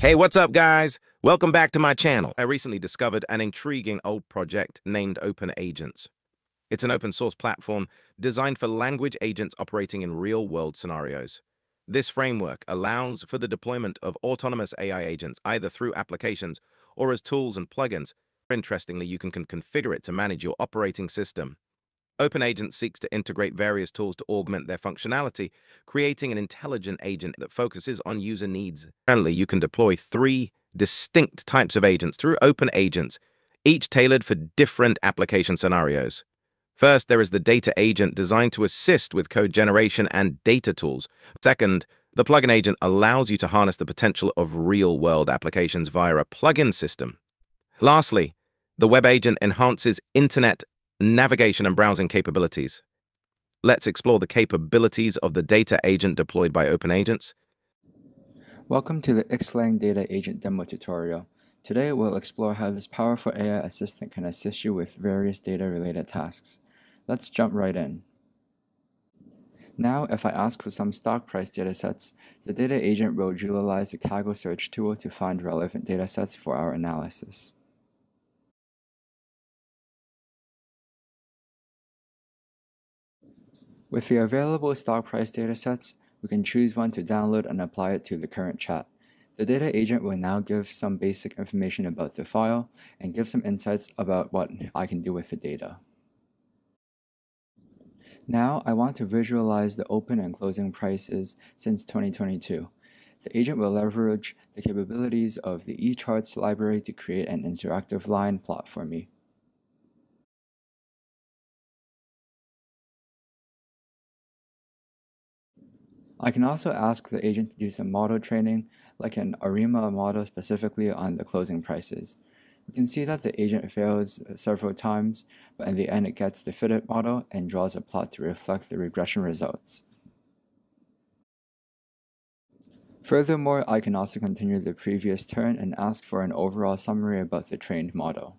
Hey, what's up, guys? Welcome back to my channel. I recently discovered an intriguing old project named Open Agents. It's an open source platform designed for language agents operating in real world scenarios. This framework allows for the deployment of autonomous AI agents either through applications or as tools and plugins. Interestingly, you can configure it to manage your operating system. OpenAgent seeks to integrate various tools to augment their functionality, creating an intelligent agent that focuses on user needs. Currently, you can deploy three distinct types of agents through OpenAgents, each tailored for different application scenarios. First, there is the data agent designed to assist with code generation and data tools. Second, the plugin agent allows you to harness the potential of real-world applications via a plugin system. Lastly, the web agent enhances internet navigation and browsing capabilities. Let's explore the capabilities of the data agent deployed by OpenAgents. Welcome to the Xlang Data Agent demo tutorial. Today we'll explore how this powerful AI assistant can assist you with various data-related tasks. Let's jump right in. Now, if I ask for some stock price datasets, the data agent will utilize the Kaggle search tool to find relevant datasets for our analysis. With the available stock price datasets, we can choose one to download and apply it to the current chat. The data agent will now give some basic information about the file and give some insights about what I can do with the data. Now I want to visualize the open and closing prices since 2022. The agent will leverage the capabilities of the eCharts library to create an interactive line plot for me. I can also ask the agent to do some model training, like an ARIMA model specifically on the closing prices. We can see that the agent fails several times, but in the end it gets the fitted model and draws a plot to reflect the regression results. Furthermore, I can also continue the previous turn and ask for an overall summary about the trained model.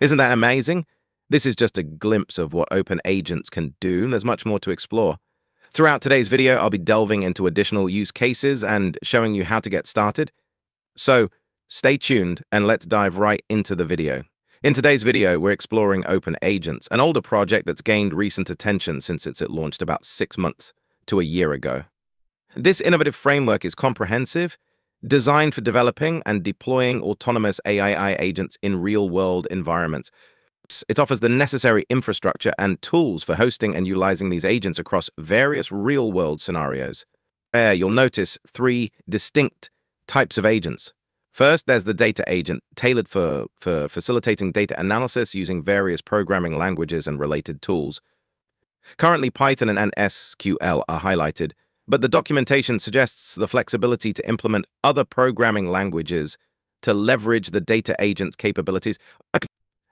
Isn't that amazing? This is just a glimpse of what open agents can do, there's much more to explore. Throughout today's video, I'll be delving into additional use cases and showing you how to get started. So stay tuned and let's dive right into the video. In today's video, we're exploring Open Agents, an older project that's gained recent attention since it's launched about six months to a year ago. This innovative framework is comprehensive designed for developing and deploying autonomous AI agents in real-world environments. It offers the necessary infrastructure and tools for hosting and utilizing these agents across various real-world scenarios. There, you'll notice three distinct types of agents. First, there's the data agent, tailored for, for facilitating data analysis using various programming languages and related tools. Currently, Python and SQL are highlighted, but the documentation suggests the flexibility to implement other programming languages to leverage the data agent's capabilities.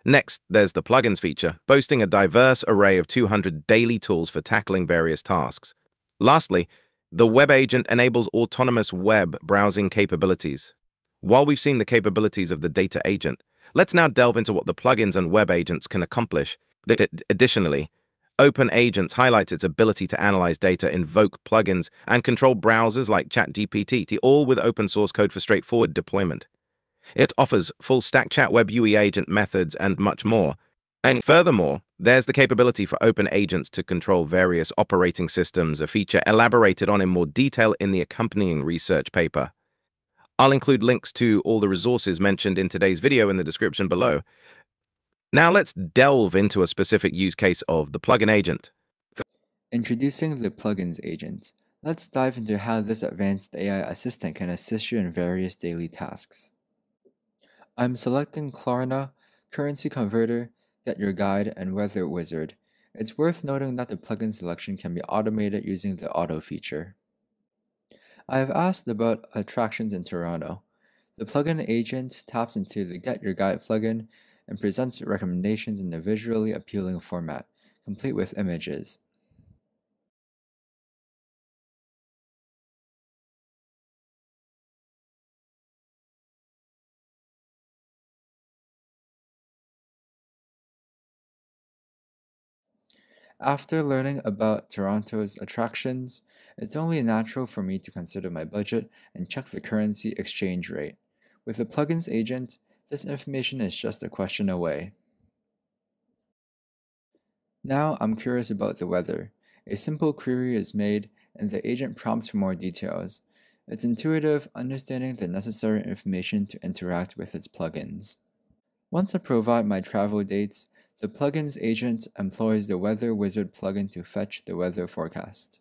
Next, there's the plugins feature, boasting a diverse array of 200 daily tools for tackling various tasks. Lastly, the web agent enables autonomous web browsing capabilities. While we've seen the capabilities of the data agent, let's now delve into what the plugins and web agents can accomplish. Additionally, Open Agents highlights its ability to analyze data, invoke plugins, and control browsers like ChatGPT, all with open source code for straightforward deployment. It offers full stack chat web UI agent methods and much more. And furthermore, there's the capability for open agents to control various operating systems, a feature elaborated on in more detail in the accompanying research paper. I'll include links to all the resources mentioned in today's video in the description below. Now let's delve into a specific use case of the plugin agent. Introducing the plugins agent. Let's dive into how this advanced AI assistant can assist you in various daily tasks. I'm selecting Klarna, Currency Converter, Get Your Guide, and Weather Wizard. It's worth noting that the plugin selection can be automated using the auto feature. I have asked about attractions in Toronto. The plugin agent taps into the Get Your Guide plugin and presents recommendations in a visually appealing format, complete with images. After learning about Toronto's attractions, it's only natural for me to consider my budget and check the currency exchange rate. With the plugins agent, this information is just a question away. Now I'm curious about the weather. A simple query is made and the agent prompts for more details. It's intuitive, understanding the necessary information to interact with its plugins. Once I provide my travel dates, the plugins agent employs the Weather Wizard plugin to fetch the weather forecast.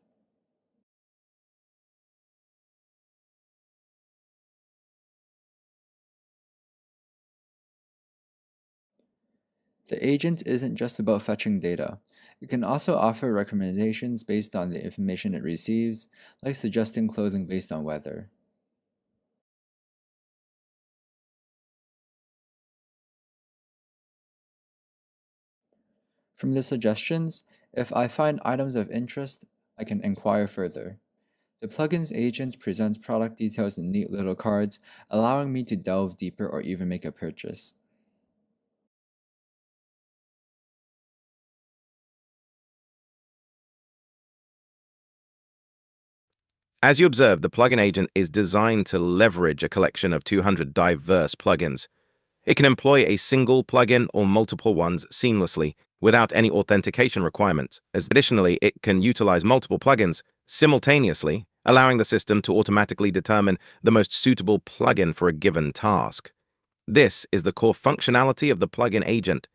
The agent isn't just about fetching data. It can also offer recommendations based on the information it receives, like suggesting clothing based on weather. From the suggestions, if I find items of interest, I can inquire further. The plugins agent presents product details in neat little cards, allowing me to delve deeper or even make a purchase. As you observe, the plugin agent is designed to leverage a collection of 200 diverse plugins. It can employ a single plugin or multiple ones seamlessly without any authentication requirements. As additionally, it can utilize multiple plugins simultaneously, allowing the system to automatically determine the most suitable plugin for a given task. This is the core functionality of the plugin agent.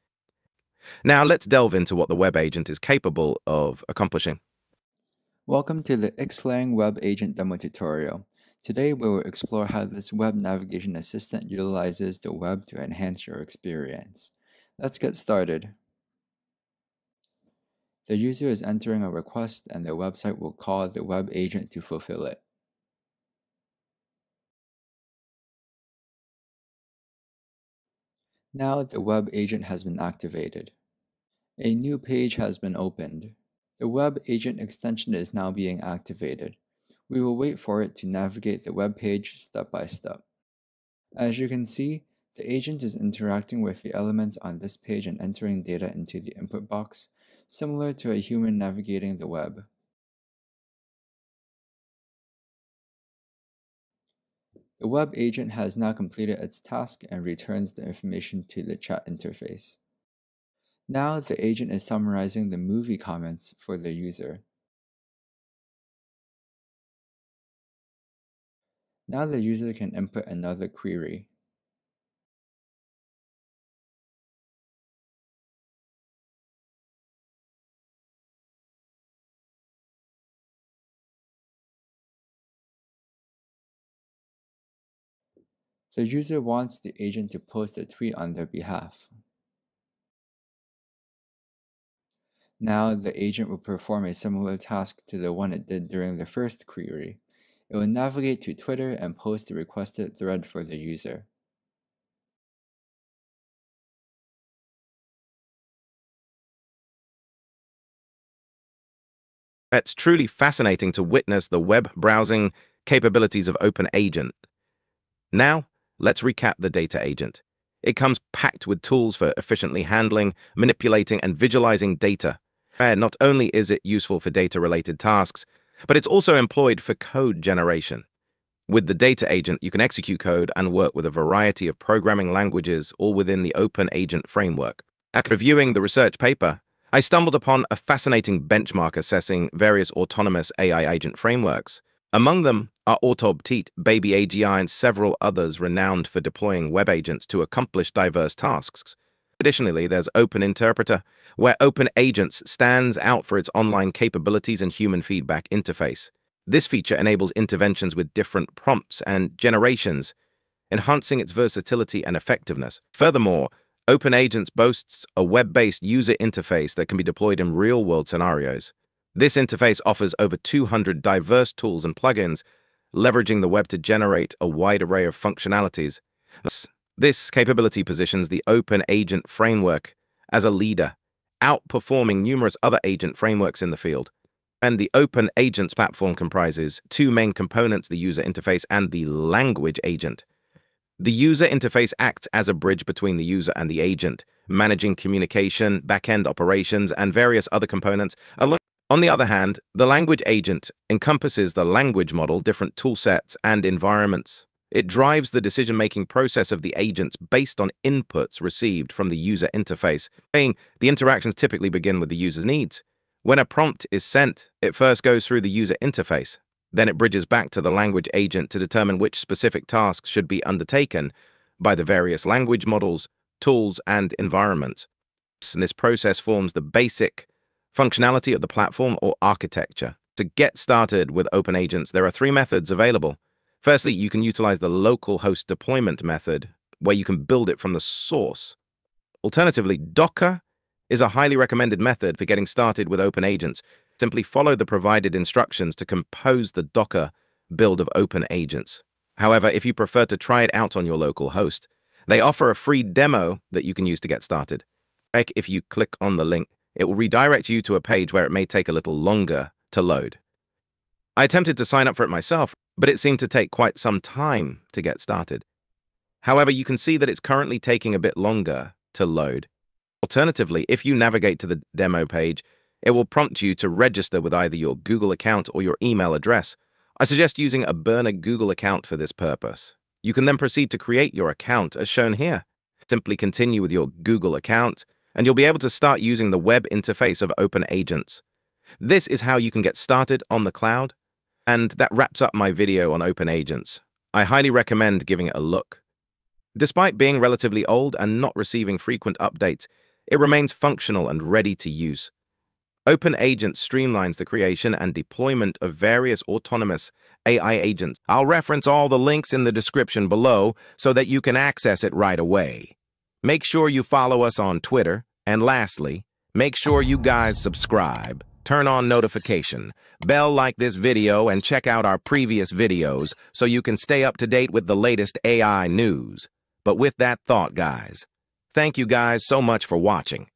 Now let's delve into what the web agent is capable of accomplishing. Welcome to the Xlang Web Agent demo tutorial. Today we will explore how this web navigation assistant utilizes the web to enhance your experience. Let's get started. The user is entering a request and the website will call the web agent to fulfill it. Now the web agent has been activated. A new page has been opened. The web agent extension is now being activated. We will wait for it to navigate the web page step by step. As you can see, the agent is interacting with the elements on this page and entering data into the input box, similar to a human navigating the web. The web agent has now completed its task and returns the information to the chat interface. Now the agent is summarizing the movie comments for the user. Now the user can input another query. The user wants the agent to post a tweet on their behalf. Now the agent will perform a similar task to the one it did during the first query. It will navigate to Twitter and post the requested thread for the user. It's truly fascinating to witness the web browsing capabilities of OpenAgent. Now, let's recap the data agent. It comes packed with tools for efficiently handling, manipulating, and visualizing data not only is it useful for data-related tasks, but it's also employed for code generation. With the data agent, you can execute code and work with a variety of programming languages, all within the Open Agent framework. After reviewing the research paper, I stumbled upon a fascinating benchmark assessing various autonomous AI agent frameworks. Among them are Autobot, Baby AGI, and several others renowned for deploying web agents to accomplish diverse tasks. Additionally, there's Open Interpreter, where Open Agents stands out for its online capabilities and human feedback interface. This feature enables interventions with different prompts and generations, enhancing its versatility and effectiveness. Furthermore, Open Agents boasts a web-based user interface that can be deployed in real-world scenarios. This interface offers over 200 diverse tools and plugins, leveraging the web to generate a wide array of functionalities. This capability positions the Open Agent Framework as a leader, outperforming numerous other agent frameworks in the field. And the Open Agents platform comprises two main components, the user interface and the language agent. The user interface acts as a bridge between the user and the agent, managing communication, back-end operations, and various other components. On the other hand, the language agent encompasses the language model, different toolsets, and environments. It drives the decision-making process of the agents based on inputs received from the user interface, saying the interactions typically begin with the user's needs. When a prompt is sent, it first goes through the user interface. Then it bridges back to the language agent to determine which specific tasks should be undertaken by the various language models, tools, and environments. And this process forms the basic functionality of the platform or architecture. To get started with Open Agents, there are three methods available. Firstly, you can utilize the local host deployment method, where you can build it from the source. Alternatively, Docker is a highly recommended method for getting started with Open Agents. Simply follow the provided instructions to compose the Docker build of Open Agents. However, if you prefer to try it out on your local host, they offer a free demo that you can use to get started. If you click on the link, it will redirect you to a page where it may take a little longer to load. I attempted to sign up for it myself, but it seemed to take quite some time to get started. However, you can see that it's currently taking a bit longer to load. Alternatively, if you navigate to the demo page, it will prompt you to register with either your Google account or your email address. I suggest using a burner Google account for this purpose. You can then proceed to create your account as shown here. Simply continue with your Google account, and you'll be able to start using the web interface of Open Agents. This is how you can get started on the cloud, and that wraps up my video on Open Agents. I highly recommend giving it a look. Despite being relatively old and not receiving frequent updates, it remains functional and ready to use. Open Agents streamlines the creation and deployment of various autonomous AI agents. I'll reference all the links in the description below so that you can access it right away. Make sure you follow us on Twitter, and lastly, make sure you guys subscribe, turn on notification, bell like this video, and check out our previous videos so you can stay up to date with the latest AI news. But with that thought, guys, thank you guys so much for watching.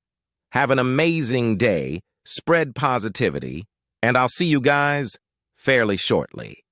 Have an amazing day spread positivity, and I'll see you guys fairly shortly.